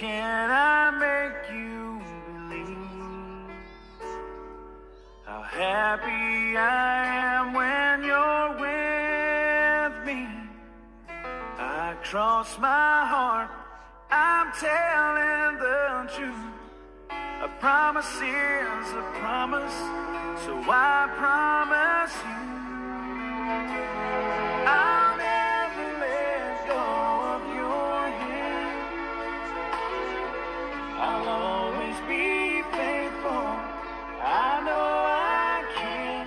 can I make you believe how happy I am when you're with me? I cross my heart, I'm telling the truth. A promise is a promise, so I promise you. I'll always be faithful. I know I can.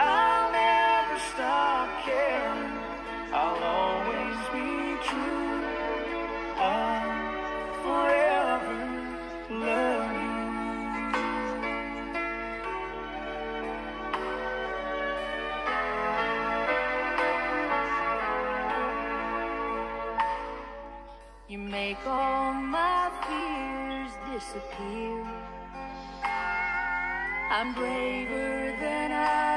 I'll never stop caring. I'll always be true. I'll forever love you. You make all my fears disappear. I'm braver than I